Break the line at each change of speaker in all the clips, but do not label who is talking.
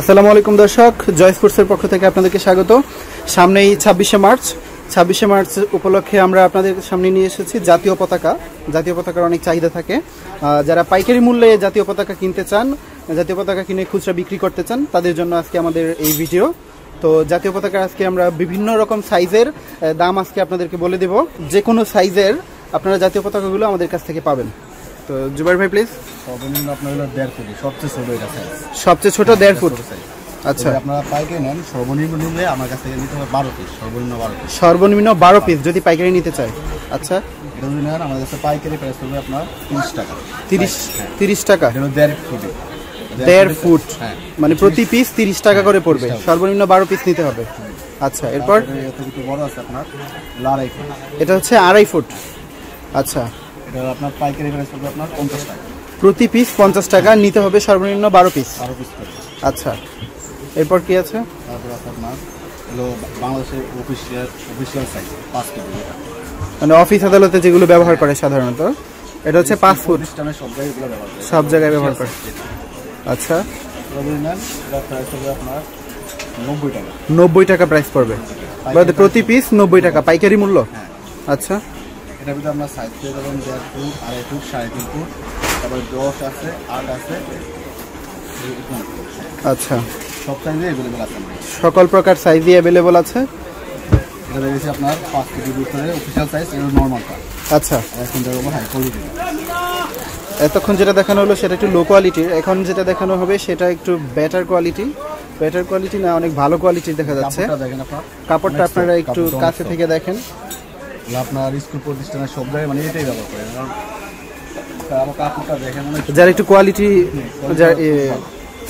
আসসালামু আলাইকুম দর্শক, জয় স্পোর্টসের পক্ষ থেকে আপনাদেরকে স্বাগত। সামনেই ছাব্বিশে মার্চ ছাব্বিশে মার্চ উপলক্ষে আমরা আপনাদের সামনে নিয়ে এসেছি জাতীয় পতাকা। জাতীয় পতাকার অনেক চাহিদা থাকে। যারা পাইকারি মূল্যে জাতীয় পতাকা কিনতে চান, জাতীয় পতাকা কিনে খুচরা বিক্রি করতে চান, তাদের জন্য আজকে আমাদের এই ভিডিও। তো জাতীয় পতাকা আজকে আমরা বিভিন্ন রকম সাইজের দাম আজকে আপনাদেরকে বলে দেব। যে কোনো সাইজের আপনারা জাতীয় পতাকাগুলো আমাদের কাছ থেকে পাবেন। তো জুবাইর ভাই প্লিজ
সর্বনিম্ন আপনার হলো দেড় ফুটি সবচেয়ে ছোট এটা সাইজ
সবচেয়ে ছোট দেড় ফুট? আচ্ছা।
আপনারা পাইকারি নেন সর্বনিম্ন নিলে আমার কাছ থেকে নিতে হবে বারো পিস সর্বনিম্ন বারো পিস
সর্বনিম্ন বারো পিস যদি পাইকারি নিতে চায়। আচ্ছা।
এটা যদি নেন আমাদের কাছে পাইকারি প্রাইস হবে আপনার তিরিশ টাকা।
তিরিশ তিরিশ টাকা?
দেড় ফুটি।
দেড় ফুট?
হ্যাঁ।
মানে প্রতি পিস তিরিশ টাকা করে পড়বে। সর্বনিম্ন বারো পিস নিতে হবে। আচ্ছা এরপর? এটা হচ্ছে আড়াই ফুট। আচ্ছা।
এটা আপনার পাইকারি প্রাইস হবে আপনার পঞ্চাশ টাকা।
প্রতি পিস পঞ্চাশ টাকা নিতে হবে সর্বনিম্ন বারো পিস
বারো পিস
আচ্ছা এরপর কি আছে?
তারপরে আপনার হলো বাংলাদেশের অফিসিয়াল অফিসিয়াল সাইজ পাঁচ কেজি
মানে অফিস আদালতে যেগুলো ব্যবহার করে সাধারণত এটা হচ্ছে পাঁচ ফুট।
সব জায়গায় ব্যবহার করে।
সব জায়গায় ব্যবহার করে। আচ্ছা।
নব্বই টাকা।
প্রাইস পড়বে। প্রতি পিস নব্বই টাকা পাইকারি মূল্য?
হ্যাঁ।
আচ্ছা।
এটার ভিতরে আপনার সাইজ পেয়ে যাবেন দেড় ফুট আড়াই ফুট সাড়ে তিন ফুট। তারপরে দশ আছে আট আছে।
আচ্ছা।
সব সাইজে অ্যাভেলেবেল আছে
সকল প্রকার সাইজই অ্যাভেলেবল আছে?
এটা দেখেছি আপনার পাঁচ কেজির ভিতরে অফিসিয়াল সাইজ এটা নর্মালটা
আচ্ছা।
এখন উপর হাই কোয়ালিটি
এতক্ষণ যেটা দেখানো হলো সেটা একটু লো কোয়ালিটির এখন যেটা দেখানো হবে সেটা একটু বেটার কোয়ালিটি বেটার কোয়ালিটি না অনেক ভালো কোয়ালিটির দেখা যাচ্ছে।
কাপড়টা আপনারা।
একটু কাছে থেকে দেখেন।
আপনার স্কুল প্রতিষ্ঠানের সব জায়গায় মানে এটাই ব্যবহার করে কাপড়টা
যারা একটু কোয়ালিটি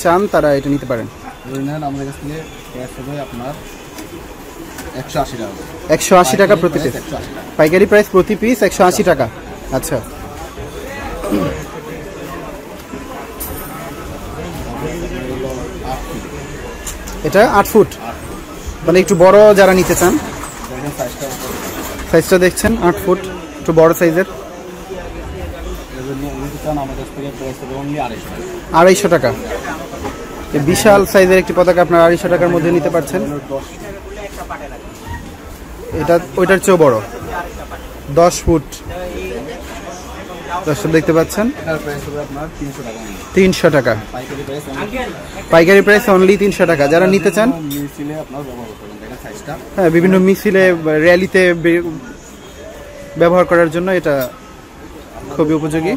চান তারা এটা নিতে পারেন।
নেন আমাদের কাছ থেকে আপনার একশো আশি টাকা।
একশো আশি টাকা প্রতি পিস পাইকারি প্রাইস প্রতি পিস একশো আশি টাকা। আচ্ছা। এটা আট ফুট। মানে একটু বড় যারা নিতে চান।
সাইজটা
দেখছেন, আট ফুট, একটু বড় সাইজের।
আড়াইশো টাকা।
বিশাল সাইজের একটি পতাকা আপনার আড়াইশো টাকার মধ্যে নিতে পারছেন। এটা, ওইটার চেয়েও বড়। দশ ফুট। দর্শক দেখতে পাচ্ছেন?
তিনশো টাকা। পাইকারি প্রাইস
অনলি তিনশো টাকা। যারা নিতে চান হ্যাঁ বিভিন্ন মিছিলে র্যালিতে ব্যবহার করার জন্য এটা খুবই উপযোগী।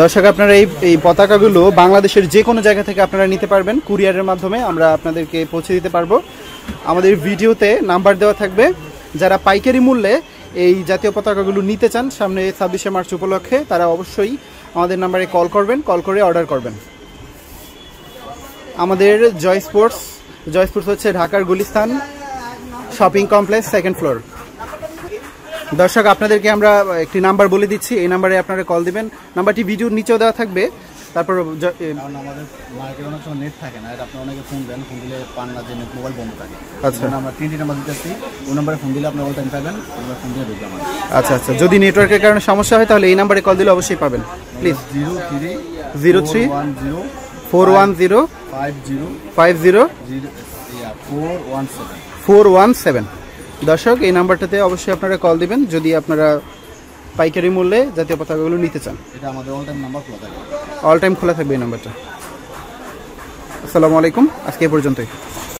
দর্শক আপনারা এই এই পতাকাগুলো বাংলাদেশের যে কোনো জায়গা থেকে আপনারা নিতে পারবেন। কুরিয়ারের মাধ্যমে আমরা আপনাদেরকে পৌঁছে দিতে পারব। আমাদের ভিডিওতে নাম্বার দেওয়া থাকবে। যারা পাইকারি মূল্যে এই জাতীয় পতাকাগুলো নিতে চান সামনে ছাব্বিশে মার্চ উপলক্ষে তারা অবশ্যই আমাদের নাম্বারে কল করবেন কল করে অর্ডার করবেন। আমাদের জয় স্পোর্টস জয় স্পোর্টস হচ্ছে ঢাকার Gulistan shopping complex second floor দর্শক আপনাদেরকে আমরা একটি নাম্বার বলে দিচ্ছি। এই নাম্বারে আপনারা কল দিবেন। নাম্বারটি ভিডিওর নিচেও দেওয়া থাকবে। তারপর জ- এ,
কারণ আমাদের মার্কেটে অনেক সময় নেট থাকে না। এটা অনেকে ফোন দেন ফোন দিলে পান না যে মোবাইল বন্ধ থাকে।
আচ্ছা।
সেজন্য আমরা তিনটি নাম্বার দিতেছি ওই নাম্বারে ফোন দিলে আপনি ওই টাইম পাবেন ওই ফোন দিয়ে ঢুকবে আমাদের।
আচ্ছা আচ্ছা। যদি নেটওয়ার্কের কারণে সমস্যা হয় তাহলে এই নাম্বারে কল দিলে অবশ্যই পাবেন। Please
zero three
zero three
one zero
four one zero
five zero
four one seven দর্শক এই নাম্বারটাতে অবশ্যই আপনারা কল দিবেন যদি আপনারা পাইকারি মূল্যে জাতীয় পতাকাগুলো নিতে চান।
এটা আমাদের অল টাইম নাম্বার খোলা থাকে
অল টাইম খোলা থাকবে এই নাম্বারটা। আসসালামু আলাইকুম আজকে এই পর্যন্তই।